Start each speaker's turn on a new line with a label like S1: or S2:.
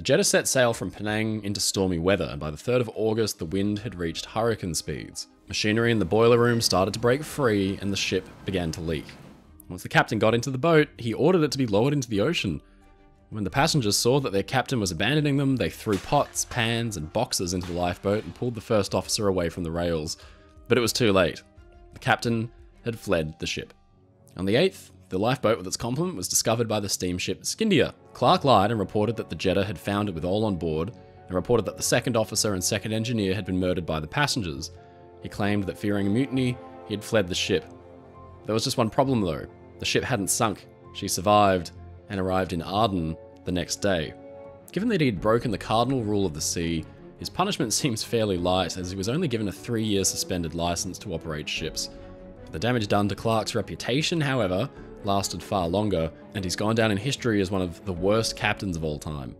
S1: The Jeddah set sail from Penang into stormy weather, and by the 3rd of August, the wind had reached hurricane speeds. Machinery in the boiler room started to break free, and the ship began to leak. Once the captain got into the boat, he ordered it to be lowered into the ocean. When the passengers saw that their captain was abandoning them, they threw pots, pans, and boxes into the lifeboat and pulled the first officer away from the rails. But it was too late. The captain had fled the ship. On the 8th, the lifeboat with its complement was discovered by the steamship Scindia. Clark lied and reported that the Jeddah had found it with all on board, and reported that the second officer and second engineer had been murdered by the passengers. He claimed that fearing a mutiny, he had fled the ship. There was just one problem though. The ship hadn't sunk. She survived and arrived in Aden the next day. Given that he had broken the cardinal rule of the sea, his punishment seems fairly light as he was only given a three year suspended license to operate ships. The damage done to Clark's reputation, however, lasted far longer, and he's gone down in history as one of the worst captains of all time.